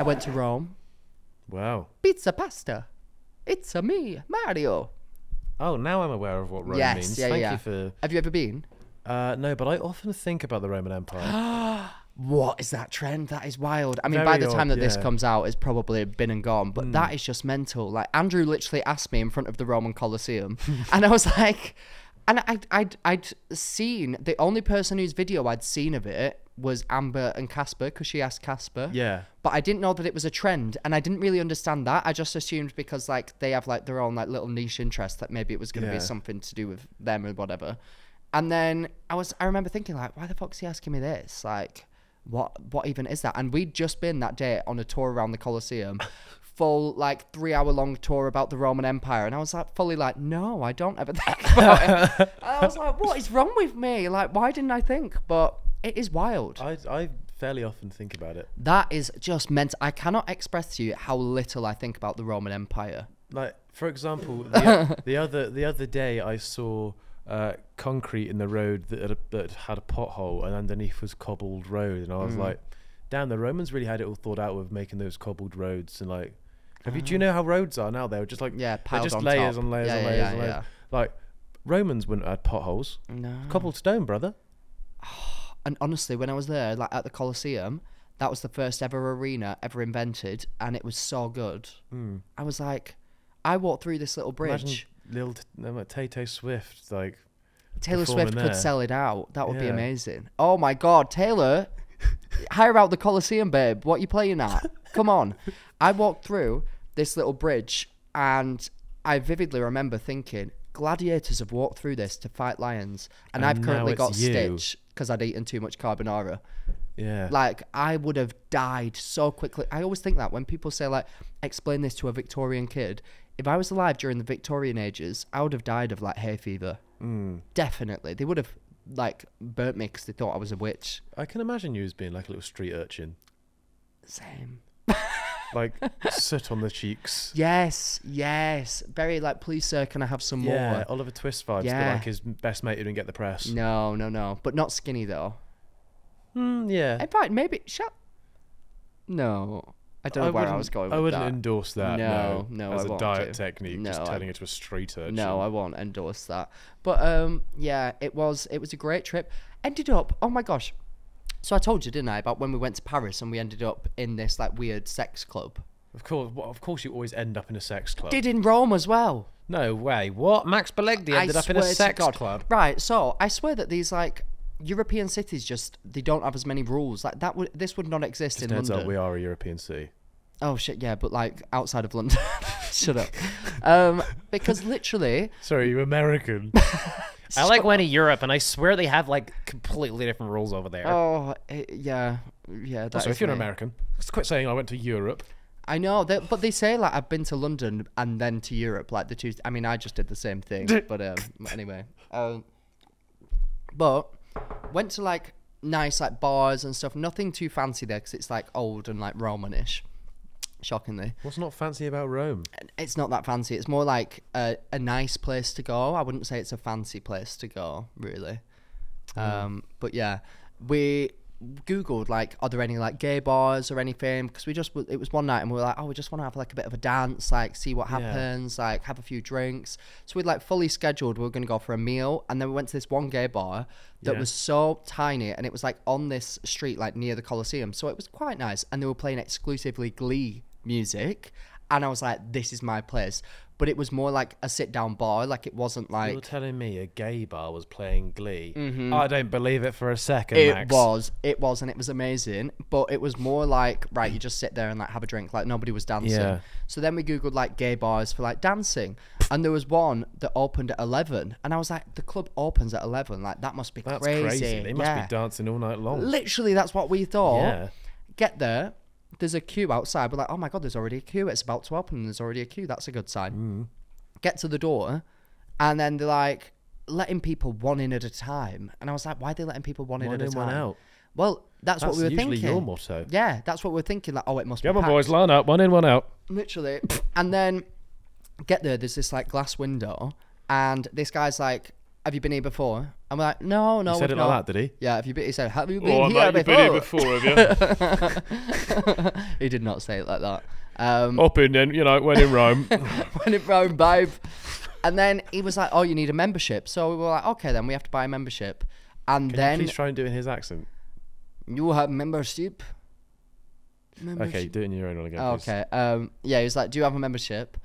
I went to Rome. Wow. Pizza pasta. It's a me, Mario. Oh, now I'm aware of what Rome yes, means. yeah, Thank yeah. you for. Have you ever been? Uh, no, but I often think about the Roman Empire. What is that trend? That is wild. I mean, Very by the time odd, that this yeah. comes out, it's probably been and gone. But that is just mental. Like Andrew literally asked me in front of the Roman Colosseum, and I was like, and I'd, I'd, I'd seen the only person whose video I'd seen of it was Amber and Casper because she asked Casper. yeah. But I didn't know that it was a trend, and I didn't really understand that. I just assumed because like they have like their own like little niche interest that maybe it was going to Yeah. be something to do with them or whatever. And then I was I remember thinking like, why the fuck's he asking me this? Like, what what even is that? And we'd just been that day on a tour around the Colosseum. Full like three hour long tour about the Roman Empire, and I was like fully like, no, I don't ever think about it. I was like, what is wrong with me? Like, why didn't I think? But it is wild. I, I fairly often think about it. That is just meant. I cannot express to you how little I think about the Roman Empire. Like, for example, the, the other the other day I saw uh, concrete in the road that had, a, that had a pothole, and underneath was cobbled road, and I Mm. was like, "Damn, the Romans really had it all thought out with making those cobbled roads." And like, have you do you Ah. know how roads are now? They're just like Yeah, they're piled just on layers top. on layers Yeah, on yeah, layers yeah, on layers. yeah. Like Romans wouldn't have had potholes. No. Cobbled stone, brother. And honestly, when I was there, like at the Colosseum, that was the first ever arena ever invented, and it was so good. I was like, I walked through this little bridge. Imagine little t- no, like Tay Tay Swift, like Taylor performing Swift there. could sell it out. That would be Yeah. amazing. Oh my god, Taylor, hire out the Colosseum, babe. What you playing at? Come on. I walked through this little bridge and I vividly remember thinking, gladiators have walked through this to fight lions, and, And I've currently got you. Stitch because I'd eaten too much carbonara. yeah. Like I would have died so quickly. I always think that when people say like, explain this to a Victorian kid. If I was alive during the Victorian ages, I would have died of like hay fever. Mm. Definitely, they would have like burnt me because they thought I was a witch. I can imagine you as being like a little street urchin, Same. like soot on the cheeks. Yes, yes. Very like, please, sir, can I have some Yeah, more? Oliver Twist vibes. Yeah. Like his best mate who didn't get the press. No, no, no. But not skinny though. Mm, yeah. In fact, maybe shut. No, I don't know where I was going. I wouldn't that. endorse that. No, No, no, as I a diet do. technique, just No, I- turning into a street urchin. No, I won't endorse that. But um, yeah, it was it was a great trip. Ended up, oh my gosh. So I told you, didn't I, about when we went to Paris and we ended up in this like weird sex club. Of course, of course, you always end up in a sex club. Did in Rome as well. no way. What? Max Balegde I ended up in a sex club. Right. So I swear that these like European cities just they don't have as many rules. Like that would this would not exist Just in heads up, London. we are a European city. Oh shit, yeah, but like outside of London. Shut up. Um, because literally, Sorry, you're American. I like went to Europe, and I swear they have like completely different rules over there. oh eh, yeah, yeah. That also, if you're an. American, just quit saying I went to Europe. I know, they, but they say like I've been to London and then to Europe, like the two. I mean, I just did the same thing, but um, anyway. Um, but went to like nice like bars and stuff. Nothing too fancy there because it's like old and like Romanish. Shockingly, What's not fancy about Rome? it's not that fancy. It's more like a, a nice place to go. I wouldn't say it's a fancy place to go, really. Um, but yeah, we googled like, are there any like gay bars or anything? Because we just it was one night and we were like, oh, we just want to have like a bit of a dance, like see what Yeah. happens, like have a few drinks. So we'd like fully scheduled. We were gonna go for a meal, and then we went to this one gay bar that Yeah. was so tiny, and it was like on this street, like near the Colosseum. So it was quite nice, and they were playing exclusively Glee music. And I was like, this is my place. But it was more like a sit down bar. Like it wasn't like You're telling me a gay bar was playing Glee? Mm-hmm. I don't believe it for a second, It Max. was, it was, and it was amazing. But it was more like right, you just sit there and like have a drink. Like nobody was dancing. Yeah. So then we googled like gay bars for like dancing, and there was one that opened at eleven, and I was like, the club opens at eleven. Like that must be That's crazy. crazy. They must Yeah. be dancing all night long. Literally, that's what we thought. Yeah. Get there. There's a queue outside. We're like, oh my god, there's already a queue. It's about to open. and There's already a queue. That's a good sign. Mm. Get to the door, and then they're like letting people one in at a time. And I was like, why are they letting people one in One at a time? one out. Well, that's, That's what we were usually thinking. your motto. Yeah, that's what we we're thinking. Like, oh, it must Come be on, packed. boys, line up. One in, one out. Literally. And then get there, there's this like glass window, and this guy's like have you been here before? I'm like, no, no, he said we've it not. like that, did he? Yeah, have you been? He said, have you been Oh, here mate, you've before? been here before, have you? he did not say it like that. Um, Up in then, you know, when in Rome. when in Rome, babe. And then he was like, "Oh, you need a membership." So we were like, "Okay, then we have to buy a membership." And Can then you please try and do it in his accent? you have membership. Okay, Membership. do it in your own one again. Please. okay. Um, yeah, he was like, "Do you have a membership?"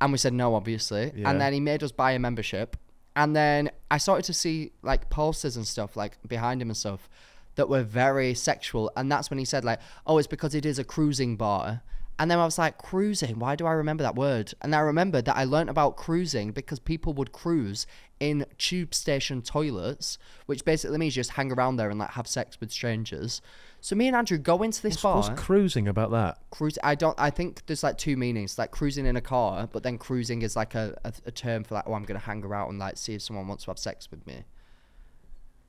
And we said no, obviously. Yeah. And then he made us buy a membership. And then I started to see like posters and stuff like behind him and stuff that were very sexual. And that's when he said like, "Oh, it's because it is a cruising bar." And then I was like, "Cruising? Why do I remember that word?" And I remembered that I learnt about cruising because people would cruise in tube station toilets, which basically means you just hang around there and like have sex with strangers. So me and Andrew go into this bar What's cruising about that? cruise i don't i think there's like two meanings like cruising in a car but then cruising is like a, a, a term for like oh i'm gonna hang around and like see if someone wants to have sex with me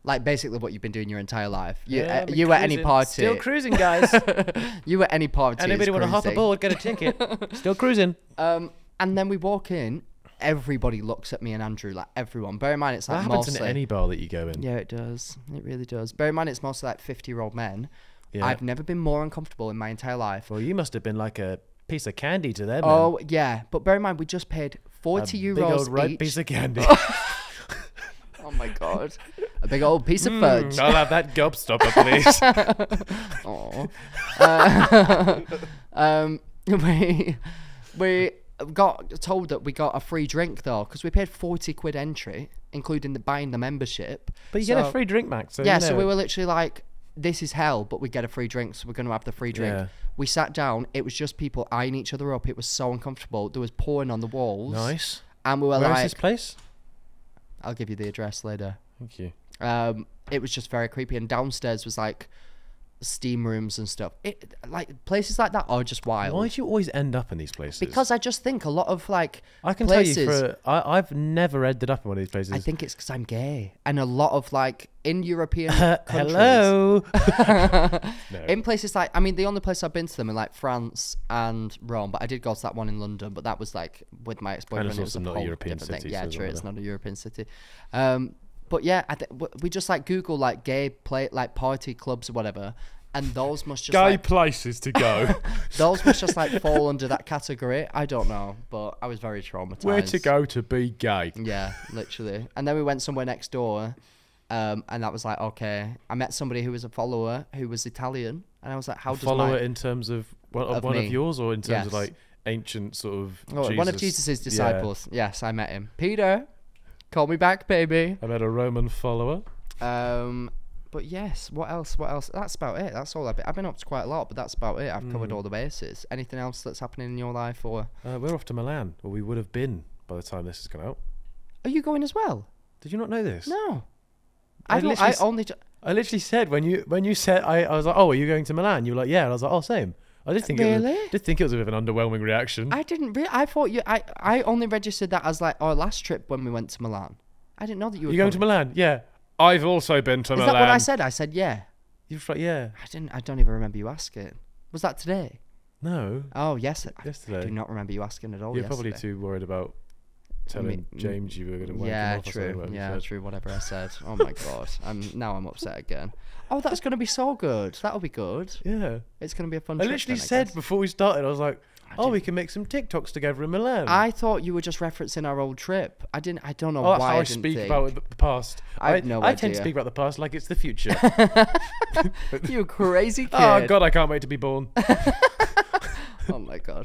like basically what you've been doing your entire life you, Yeah, uh, you at any party Still cruising, guys. you at any party Anybody want to hop aboard? Get a ticket. Still cruising. um and then we walk in everybody looks at me and andrew like everyone bear in mind it's That like happens mostly in any bar that you go in. yeah it does it really does bear in mind it's mostly like 50 year old men Yeah. i've never been more uncomfortable in my entire life Well, you must have been like a piece of candy to them. Oh yeah, but bear in mind we just paid forty a euros big old ripe each. piece of candy. oh my god, big old piece of Mm, fudge. I'll have that gobstopper, please. Aw. Uh, um, we we got told that we got a free drink though because we paid forty quid entry, including the buying the membership. but you get a free drink, Max. So yeah, you so we were literally like, "This is hell," but we get a free drink, so we're gonna have the free drink. Yeah. We sat down. It was just people eyeing each other up. It was so uncomfortable. There was porn on the walls. nice. And we were Where is like, this place? "I'll give you the address later." Thank you. Um, it was just very creepy. And downstairs was like steam rooms and stuff. It like places like that are just wild. Why do you always end up in these places? Because I just think a lot of like I can places. tell you, for I, I've never ended up in one of these places. I think it's because I'm gay, and a lot of like in European countries, hello. no. in places like I mean, the only place I've been to them in like France and Rome, but I did go to that one in London, but that was like with my ex-boyfriend. it's It was a not European city, Yeah, true. It's not a European city. Um, but yeah, I th- we just like Google like gay play like party clubs or whatever, and those must just Gay like, places to go. those must just like fall under that category. I don't know, but I was very traumatized. Where to go to be gay? Yeah, literally. And then we went somewhere next door, um, and that was like okay. I met somebody who was a follower who was Italian, and I was like, how does follow my it in terms of one of, one me. of yours, or in terms of like ancient sort of Oh, one of Jesus? Jesus' Yeah. disciples? Yes, I met him. Peter, call me back, baby. I met a Roman follower. Um, but yes, what else? What else? That's about it. That's all I've been. I've been up to quite a lot, but that's about it. I've Mm. covered all the bases. Anything else that's happening in your life, or Uh, we're off to Milan, or we would have been by the time this has gone out. are you going as well? Did you not know this? No, I I literally only. I literally said when you when you said I, I was like, oh, are you going to Milan? You were like, yeah. And I was like, oh, same. I did think it Really? was, did think it was a bit of an underwhelming reaction. I didn't. Re- I thought you. I. I only registered that as like our last trip when we went to Milan. I didn't know that you were you going to. Milan? Yeah. I've also been to Is Milan. Is that what I said? I said yeah. You like, yeah. I didn't. I don't even remember you asking. Was that today? No. Oh yes. I Yesterday. do not remember you asking at all. You're probably too worried about telling James you were going to him Yeah, something, true. whatever Yeah, true. Whatever I said. Oh my god. I'm now I'm upset again. Oh, that's gonna be so good. That'll be good. Yeah. It's gonna be a fun. I literally then, said guess. before we started, I was like, I oh, we can make some TikToks together in Milan. I thought you were just referencing our old trip. I didn't. I don't know oh, why how I, didn't speak think. about the past. I have no I tend to speak about the past like it's the future. you crazy oh, kid. oh, God, I can't wait to be born. Oh my god.